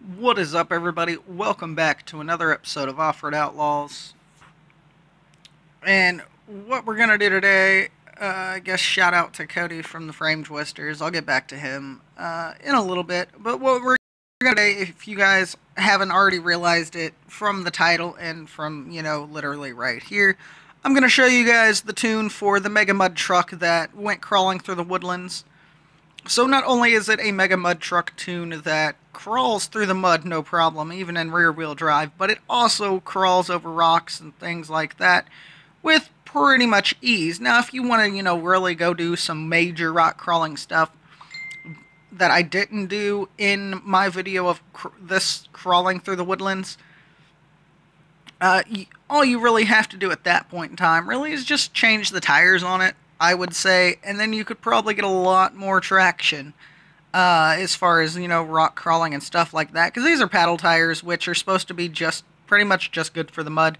What is up, everybody? Welcome back to another episode of Off-Road Outlaws. And what we're gonna do today, uh, I guess shout out to Cody from the Frame Twisters. I'll get back to him uh, in a little bit. But what we're gonna do, if you guys haven't already realized it from the title and from, you know, literally right here, I'm gonna show you guys the tune for the Mega Mud truck that went crawling through the woodlands. So not only is it a Mega Mud Truck tune that crawls through the mud no problem, even in rear-wheel drive, but it also crawls over rocks and things like that with pretty much ease. Now, if you want to, you know, really go do some major rock crawling stuff that I didn't do in my video of cr this crawling through the woodlands, uh, all you really have to do at that point in time really is just change the tires on it I would say, and then you could probably get a lot more traction uh, as far as you know rock crawling and stuff like that. Because these are paddle tires, which are supposed to be just pretty much just good for the mud,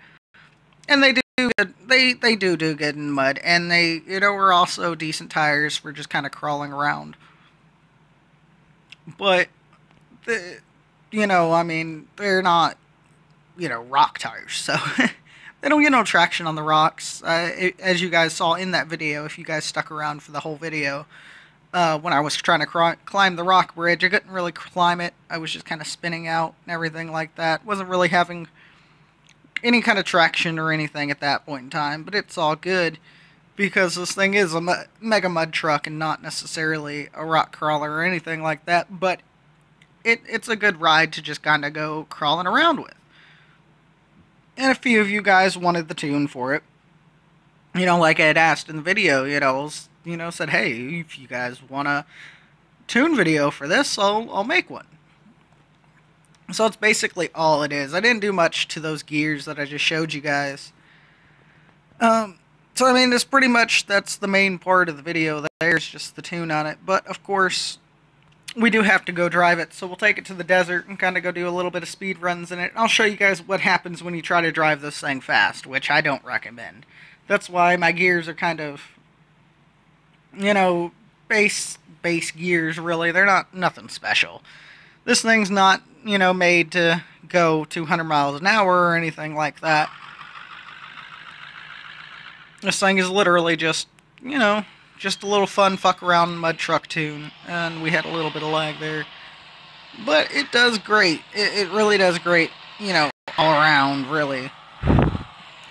and they do good. They they do do good in mud, and they you know are also decent tires for just kind of crawling around. But the you know I mean they're not you know rock tires, so. they don't get no traction on the rocks. Uh, it, as you guys saw in that video, if you guys stuck around for the whole video, uh, when I was trying to cr climb the rock bridge, I couldn't really climb it. I was just kind of spinning out and everything like that. Wasn't really having any kind of traction or anything at that point in time, but it's all good because this thing is a me mega mud truck and not necessarily a rock crawler or anything like that, but it, it's a good ride to just kind of go crawling around with and a few of you guys wanted the tune for it. You know, like I had asked in the video, you know, you know, said, hey, if you guys want a tune video for this, I'll, I'll make one. So it's basically all it is. I didn't do much to those gears that I just showed you guys. Um, so I mean, this pretty much, that's the main part of the video. There's just the tune on it. But, of course, we do have to go drive it, so we'll take it to the desert and kind of go do a little bit of speed runs in it. I'll show you guys what happens when you try to drive this thing fast, which I don't recommend. That's why my gears are kind of, you know, base base gears, really. They're not nothing special. This thing's not, you know, made to go 200 miles an hour or anything like that. This thing is literally just, you know, just a little fun fuck around mud truck tune, and we had a little bit of lag there. But it does great. It, it really does great, you know, all around, really.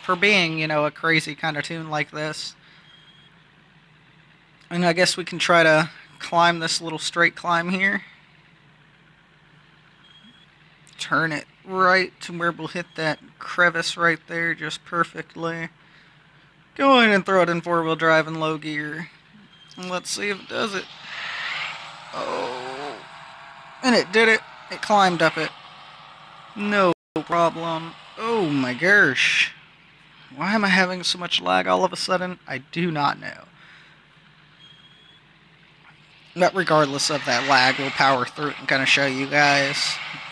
For being, you know, a crazy kind of tune like this. And I guess we can try to climb this little straight climb here. Turn it right to where we'll hit that crevice right there just perfectly. Go ahead and throw it in four-wheel drive and low gear. Let's see if it does it. Oh. And it did it. It climbed up it. No problem. Oh my gosh. Why am I having so much lag all of a sudden? I do not know. But regardless of that lag, we'll power through it and kind of show you guys.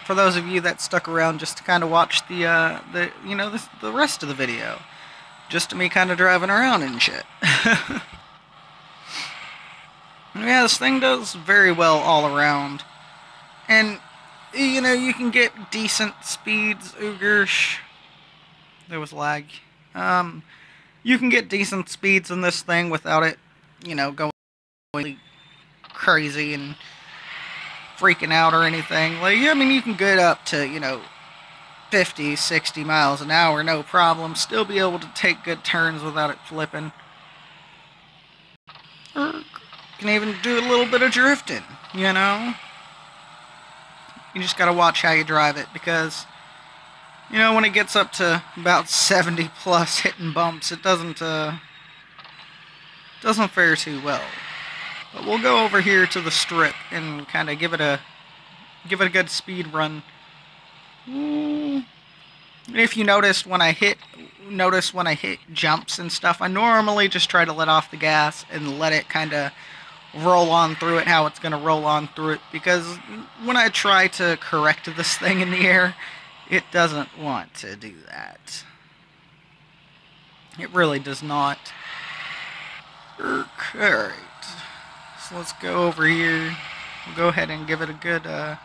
For those of you that stuck around just to kind of watch the, uh, the you know, the, the rest of the video. Just me kind of driving around and shit. Yeah, this thing does very well all around. And, you know, you can get decent speeds, Oogers. There was lag. Um, you can get decent speeds in this thing without it, you know, going crazy and freaking out or anything. Like, I mean, you can get up to, you know, 50, 60 miles an hour, no problem. Still be able to take good turns without it flipping. can even do a little bit of drifting, you know? You just gotta watch how you drive it because, you know, when it gets up to about 70 plus hitting bumps, it doesn't, uh, doesn't fare too well. But we'll go over here to the strip and kind of give it a, give it a good speed run. Ooh. If you noticed when I hit, notice when I hit jumps and stuff, I normally just try to let off the gas and let it kind of roll on through it how it's going to roll on through it because when I try to correct this thing in the air, it doesn't want to do that. It really does not. Alright. So let's go over here. We'll go ahead and give it a good uh,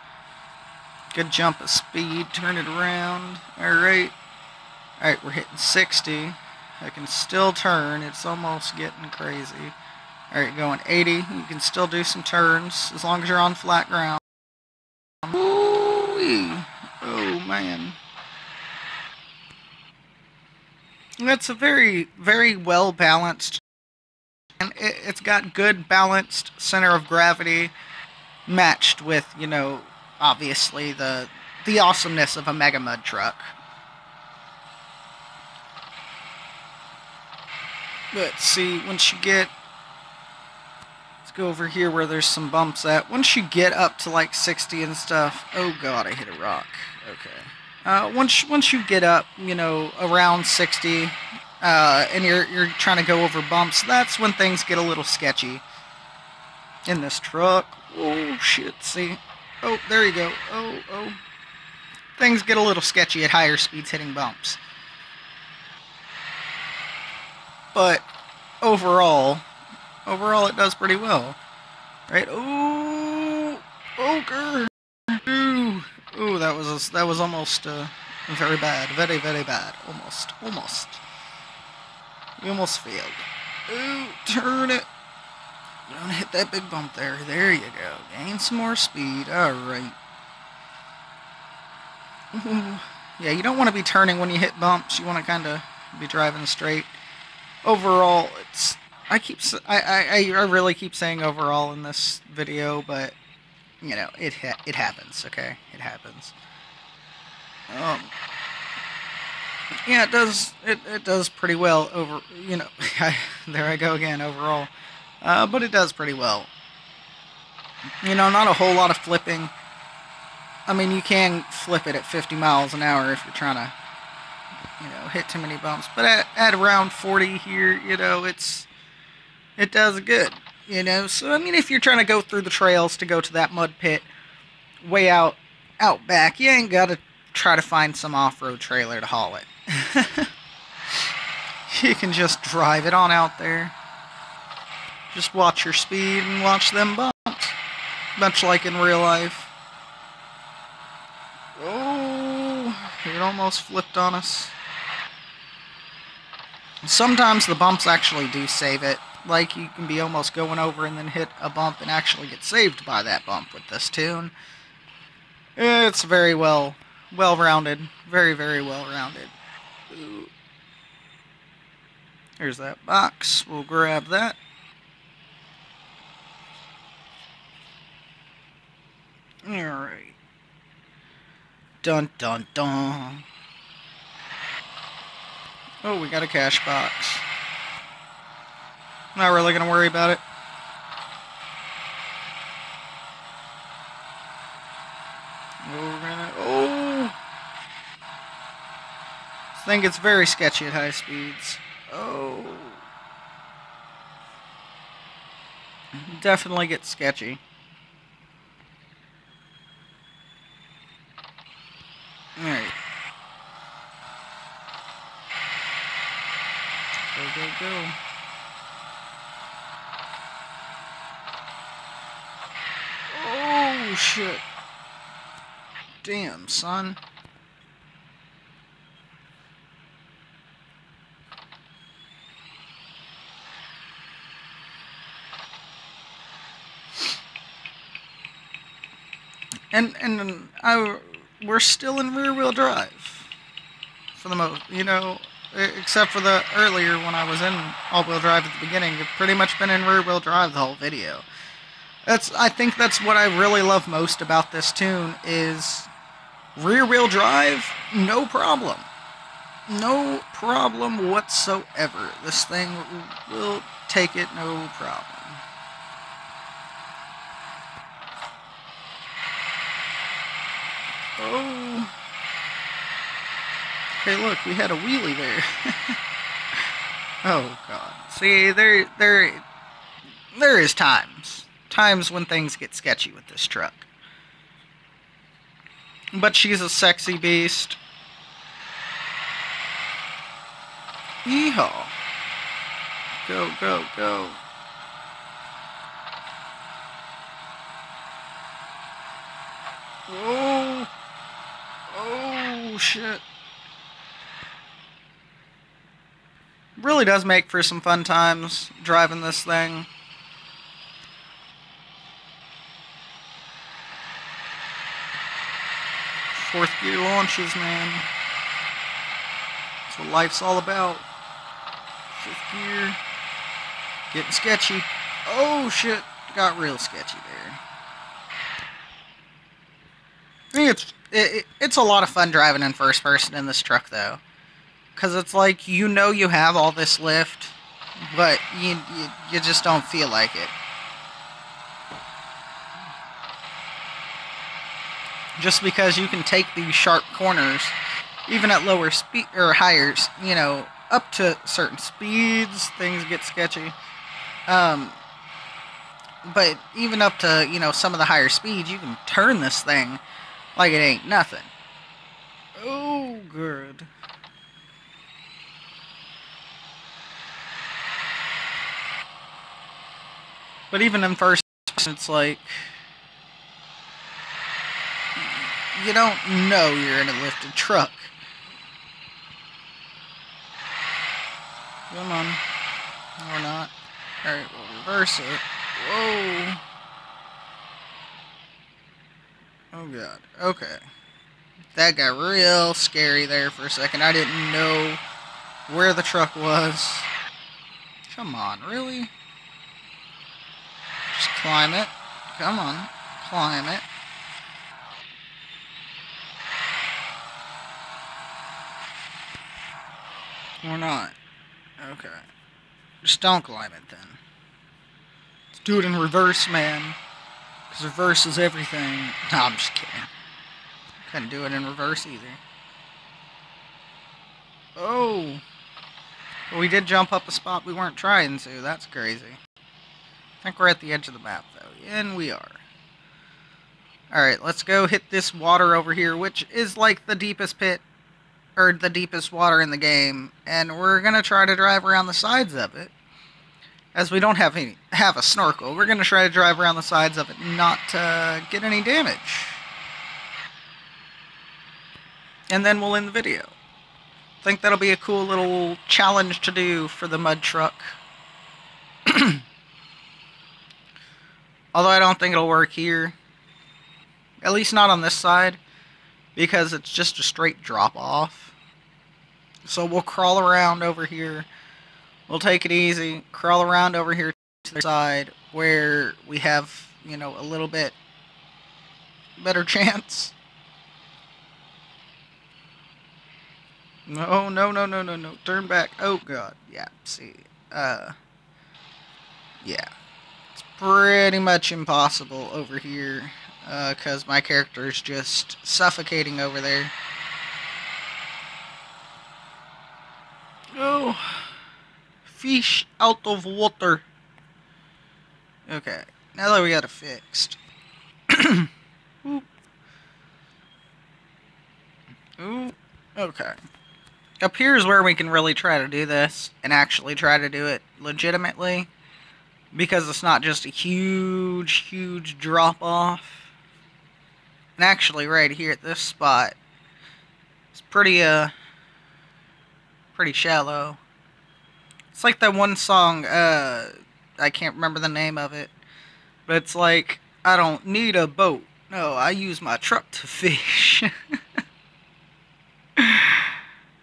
Good jump of speed. Turn it around. Alright. Alright, we're hitting 60. I can still turn. It's almost getting crazy. Alright, going 80. You can still do some turns as long as you're on flat ground. Ooh-wee. Oh, man. That's a very, very well balanced, and it, it's got good balanced center of gravity, matched with you know, obviously the the awesomeness of a Mega Mud truck. Let's see, once you get let's go over here where there's some bumps at. Once you get up to like 60 and stuff, oh god, I hit a rock. Okay. Uh, once once you get up, you know, around 60, uh, and you're you're trying to go over bumps, that's when things get a little sketchy. In this truck, oh shit! See, oh there you go. Oh oh, things get a little sketchy at higher speeds hitting bumps. But overall, overall it does pretty well, right? Oh, oh, ooh. Ooh, that was that was almost uh, very bad, very very bad, almost, almost. We almost failed. Ooh, turn it. Don't hit that big bump there. There you go. Gain some more speed. All right. Ooh. Yeah, you don't want to be turning when you hit bumps. You want to kind of be driving straight. Overall, it's I keep I, I I really keep saying overall in this video, but you know, it ha it happens, okay? It happens. Um, yeah, it does, it, it does pretty well over, you know, there I go again, overall. Uh, but it does pretty well. You know, not a whole lot of flipping. I mean, you can flip it at 50 miles an hour if you're trying to, you know, hit too many bumps. But at, at around 40 here, you know, it's, it does good. You know, so I mean, if you're trying to go through the trails to go to that mud pit way out out back, you ain't got to try to find some off-road trailer to haul it. you can just drive it on out there. Just watch your speed and watch them bumps, much like in real life. Oh, it almost flipped on us. Sometimes the bumps actually do save it like you can be almost going over and then hit a bump and actually get saved by that bump with this tune. It's very well, well-rounded. Very, very well-rounded. Here's that box. We'll grab that. Alright. Dun dun dun. Oh, we got a cash box. Not really going to worry about it. Gonna, oh! Thing gets very sketchy at high speeds. Oh. Definitely gets sketchy. Alright. Go, go, go. Oh, shit. Damn, son. And and I we're still in rear wheel drive for the most, you know, except for the earlier when I was in all wheel drive at the beginning. I've pretty much been in rear wheel drive the whole video. That's I think that's what I really love most about this tune is rear wheel drive, no problem. No problem whatsoever. This thing will take it no problem. Oh. Hey look, we had a wheelie there. oh god. See, there there there is times times when things get sketchy with this truck. But she's a sexy beast. Yeehaw. Go, go, go. Whoa. Oh shit. Really does make for some fun times driving this thing. Fourth gear launches, man. That's what life's all about. Fifth gear. Getting sketchy. Oh shit. Got real sketchy there. I think it's it, it's a lot of fun driving in first person in this truck though, because it's like you know you have all this lift, but you, you you just don't feel like it. Just because you can take these sharp corners, even at lower speed or higher, you know, up to certain speeds, things get sketchy. Um, but even up to you know some of the higher speeds, you can turn this thing like it ain't nothing. Oh, good. But even in first it's like you don't know you're in a lifted truck. Come on. Or not. Alright, we'll reverse it. Whoa. Oh god. Okay. That got real scary there for a second. I didn't know where the truck was. Come on, really? Just climb it. Come on. Climb it. Or not. Okay. Just don't climb it then. Let's do it in reverse, man. Because reverse is everything. No, I'm just kidding. Couldn't do it in reverse either. Oh! we did jump up a spot we weren't trying to. That's crazy. I think we're at the edge of the map, though. And we are. Alright, let's go hit this water over here, which is like the deepest pit, or the deepest water in the game. And we're going to try to drive around the sides of it as we don't have any have a snorkel, we're going to try to drive around the sides of it and not uh, get any damage. And then we'll end the video. I think that'll be a cool little challenge to do for the mud truck. Although I don't think it'll work here. At least not on this side. Because it's just a straight drop off. So we'll crawl around over here We'll take it easy, crawl around over here to the side where we have, you know, a little bit better chance. No, no, no, no, no, no. Turn back. Oh, God. Yeah, see. Uh, yeah. It's pretty much impossible over here because uh, my character is just suffocating over there. Oh fish out of water. Okay, now that we got it fixed. Ooh. Ooh. Okay. Up here is where we can really try to do this and actually try to do it legitimately. Because it's not just a huge, huge drop off. And actually right here at this spot, it's pretty, uh, pretty shallow. It's like that one song, uh, I can't remember the name of it, but it's like, I don't need a boat. No, I use my truck to fish. uh,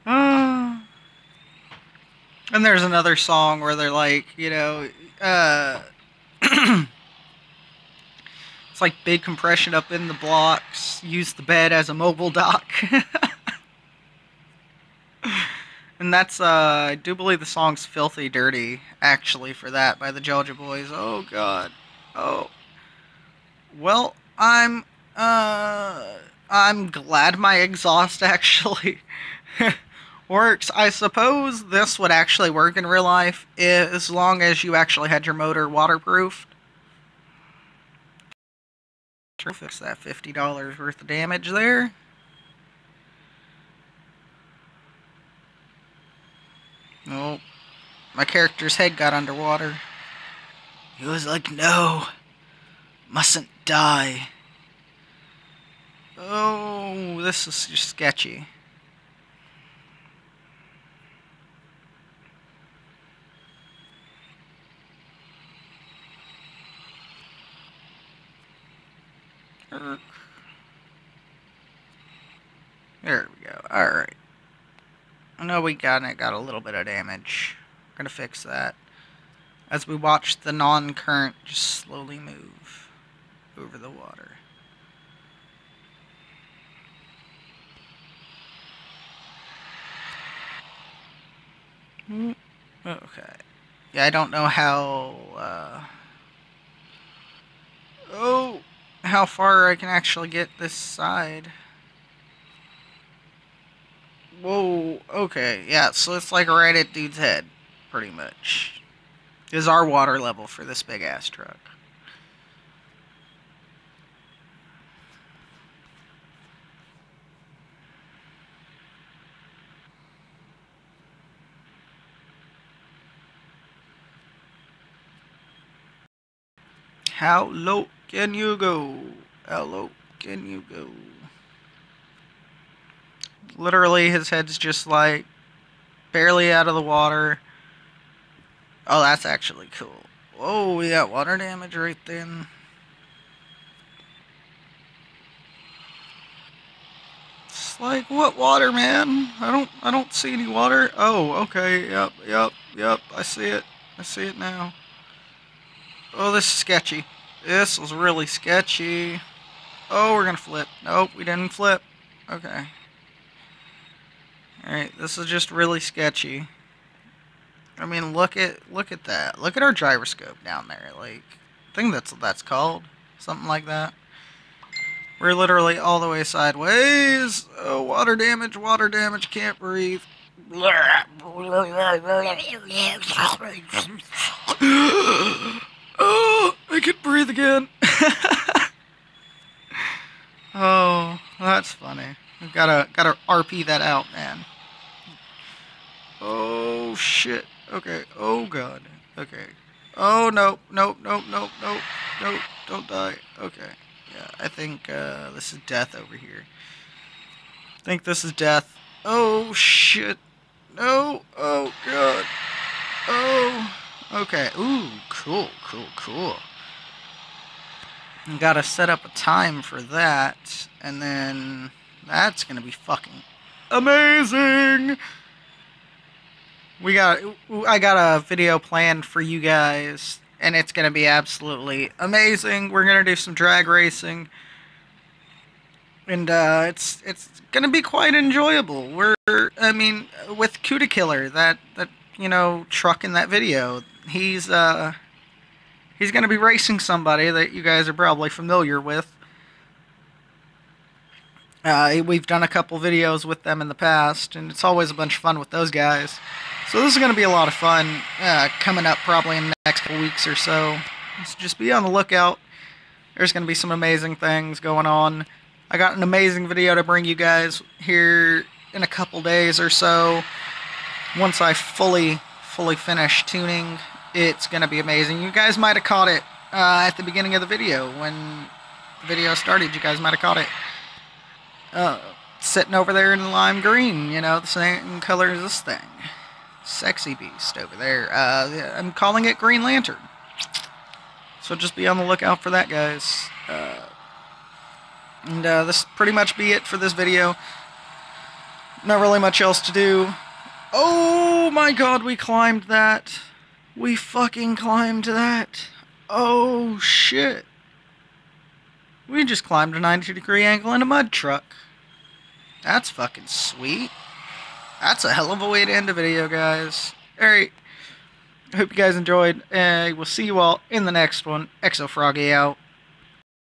and there's another song where they're like, you know, uh, it's like big compression up in the blocks, use the bed as a mobile dock. And that's, uh, I do believe the song's Filthy Dirty, actually, for that, by the Georgia Boys. Oh, God. Oh. Well, I'm, uh, I'm glad my exhaust actually works. I suppose this would actually work in real life, as long as you actually had your motor waterproofed. Fix that $50 worth of damage there. Oh, My character's head got underwater. He was like, no, mustn't die. Oh, this is sketchy. There we go. Alright. Know we got it got a little bit of damage. We're gonna fix that. As we watch the non-current just slowly move over the water. Okay. Yeah, I don't know how, uh... Oh! How far I can actually get this side. Whoa, okay, yeah, so it's like right at dude's head, pretty much. Is our water level for this big ass truck. How low can you go? How low can you go? Literally, his head's just like barely out of the water. Oh, that's actually cool. Whoa, we got water damage right then. It's like what water, man? I don't I don't see any water. Oh, okay. Yep, yep, yep. I see it. I see it now. Oh, this is sketchy. This was really sketchy. Oh, we're gonna flip. Nope, we didn't flip. Okay. Alright, this is just really sketchy. I mean, look at look at that. Look at our gyroscope down there. Like, I think that's what that's called. Something like that. We're literally all the way sideways. Oh, water damage, water damage, can't breathe. oh, I can breathe again. oh, that's funny. We've gotta gotta RP that out, man. Oh shit. Okay. Oh god. Okay. Oh no, nope, nope, nope, nope, nope. Don't die. Okay. Yeah, I think uh, this is death over here. I think this is death. Oh shit. No. Oh god. Oh. Okay. Ooh, cool, cool, cool. Gotta set up a time for that, and then that's gonna be fucking amazing. We got, I got a video planned for you guys, and it's gonna be absolutely amazing. We're gonna do some drag racing, and uh, it's it's gonna be quite enjoyable. We're, I mean, with Cuda Killer, that that you know truck in that video, he's uh he's gonna be racing somebody that you guys are probably familiar with. Uh, we've done a couple videos with them in the past, and it's always a bunch of fun with those guys. So this is going to be a lot of fun uh, coming up probably in the next couple weeks or so. So just be on the lookout. There's going to be some amazing things going on. I got an amazing video to bring you guys here in a couple days or so. Once I fully, fully finish tuning, it's going to be amazing. You guys might have caught it uh, at the beginning of the video. When the video started, you guys might have caught it. Uh, sitting over there in lime green, you know, the same color as this thing sexy beast over there. Uh, I'm calling it Green Lantern. So just be on the lookout for that, guys. Uh, and uh, this pretty much be it for this video. Not really much else to do. Oh my god, we climbed that. We fucking climbed that. Oh shit. We just climbed a 90 degree angle in a mud truck. That's fucking sweet. That's a hell of a way to end a video, guys. Alright. I hope you guys enjoyed, and we'll see you all in the next one. Xofroggy out.